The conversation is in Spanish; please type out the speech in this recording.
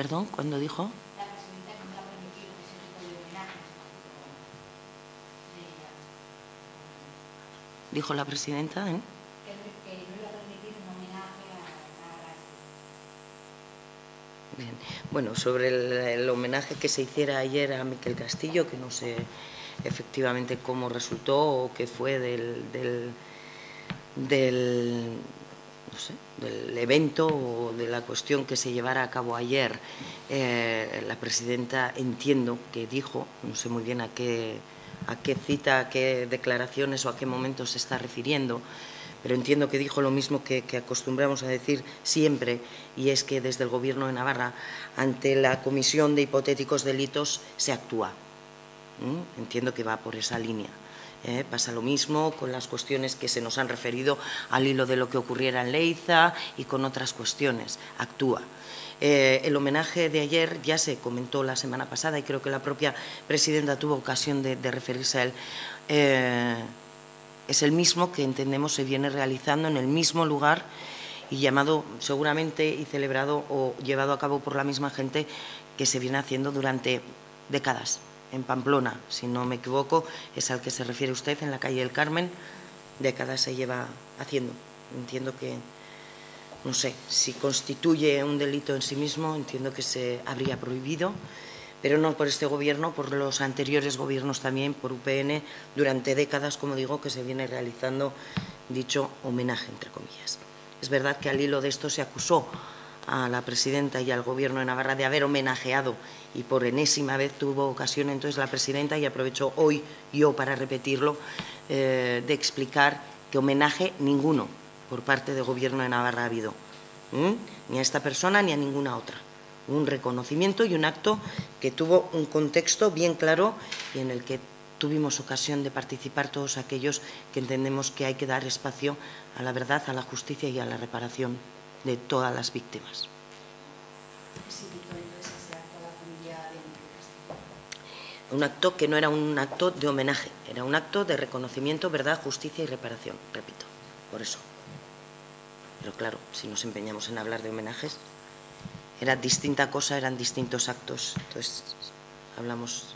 Perdón, ¿cuándo dijo? Dijo la presidenta, ¿eh? Bien. Bueno, sobre el, homenaje que se hiciera ayer a Miquel Castillo, que no sé efectivamente cómo resultó o qué fue del, del, no sé, del evento o de la cuestión que se llevara a cabo ayer, eh, la presidenta entiendo que dijo, no sé muy bien a qué, a qué cita, a qué declaraciones o a qué momento se está refiriendo, pero entiendo que dijo lo mismo que, acostumbramos a decir siempre, y es que desde el Gobierno de Navarra, ante la comisión de hipotéticos delitos, se actúa. ¿Mm? Entiendo que va por esa línea. ¿Eh? Pasa lo mismo con las cuestiones que se nos han referido al hilo de lo que ocurriera en Leiza y con otras cuestiones. Actúa. Eh, el homenaje de ayer ya se comentó la semana pasada y creo que la propia presidenta tuvo ocasión de, referirse a él. Eh, es el mismo que entendemos se viene realizando en el mismo lugar y llamado seguramente y celebrado o llevado a cabo por la misma gente que se viene haciendo durante décadas en Pamplona, si no me equivoco, es al que se refiere usted en la calle del Carmen, décadas se lleva haciendo. Entiendo que, no sé, si constituye un delito en sí mismo, entiendo que se habría prohibido, pero no por este gobierno, por los anteriores gobiernos también, por UPN, durante décadas, como digo, que se viene realizando dicho homenaje, entre comillas. Es verdad que al hilo de esto se acusó a la presidenta y al gobierno de Navarra de haber homenajeado y por enésima vez tuvo ocasión entonces la presidenta y aprovecho hoy yo para repetirlo eh, de explicar que homenaje ninguno por parte del gobierno de Navarra ha habido, ni a esta persona ni a ninguna otra. Un reconocimiento y un acto que tuvo un contexto bien claro y en el que tuvimos ocasión de participar todos aquellos que entendemos que hay que dar espacio a la verdad, a la justicia y a la reparación de todas las víctimas. Un acto que no era un acto de homenaje, era un acto de reconocimiento, verdad, justicia y reparación, repito, por eso. Pero claro, si nos empeñamos en hablar de homenajes, era distinta cosa, eran distintos actos, entonces hablamos